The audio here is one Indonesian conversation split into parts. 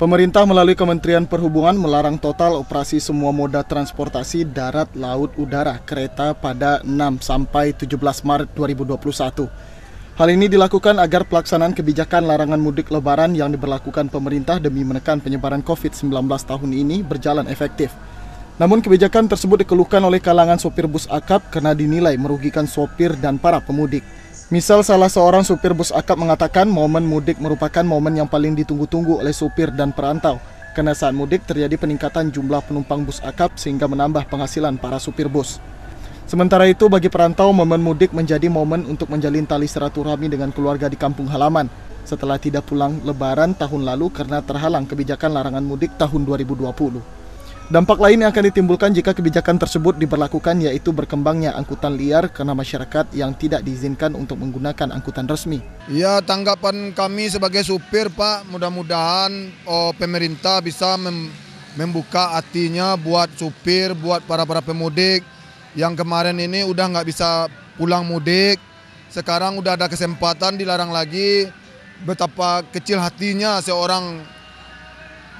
Pemerintah melalui Kementerian Perhubungan melarang total operasi semua moda transportasi darat, laut, udara, kereta pada 6 sampai 17 Maret 2021. Hal ini dilakukan agar pelaksanaan kebijakan larangan mudik lebaran yang diberlakukan pemerintah demi menekan penyebaran COVID-19 tahun ini berjalan efektif. Namun kebijakan tersebut dikeluhkan oleh kalangan sopir bus akap karena dinilai merugikan sopir dan para pemudik. Misal salah seorang supir bus akap mengatakan momen mudik merupakan momen yang paling ditunggu-tunggu oleh supir dan perantau. Karena saat mudik terjadi peningkatan jumlah penumpang bus akap sehingga menambah penghasilan para supir bus. Sementara itu bagi perantau momen mudik menjadi momen untuk menjalin tali silaturahmi dengan keluarga di kampung halaman setelah tidak pulang lebaran tahun lalu karena terhalang kebijakan larangan mudik tahun 2020. Dampak lain yang akan ditimbulkan jika kebijakan tersebut diberlakukan yaitu berkembangnya angkutan liar karena masyarakat yang tidak diizinkan untuk menggunakan angkutan resmi. Ya tanggapan kami sebagai supir Pak, mudah-mudahan oh, pemerintah bisa mem membuka hatinya buat supir, buat para-para pemudik yang kemarin ini udah nggak bisa pulang mudik, sekarang udah ada kesempatan dilarang lagi, betapa kecil hatinya seorang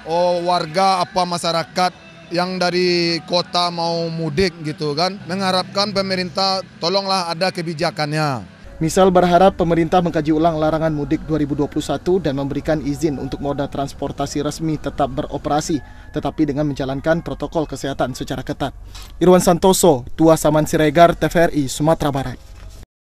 oh, warga apa masyarakat yang dari kota mau mudik gitu kan mengharapkan pemerintah tolonglah ada kebijakannya. Misal berharap pemerintah mengkaji ulang larangan mudik 2021 dan memberikan izin untuk moda transportasi resmi tetap beroperasi, tetapi dengan menjalankan protokol kesehatan secara ketat. Irwan Santoso, Tua Saman Siregar, TVRI, Sumatera Barat.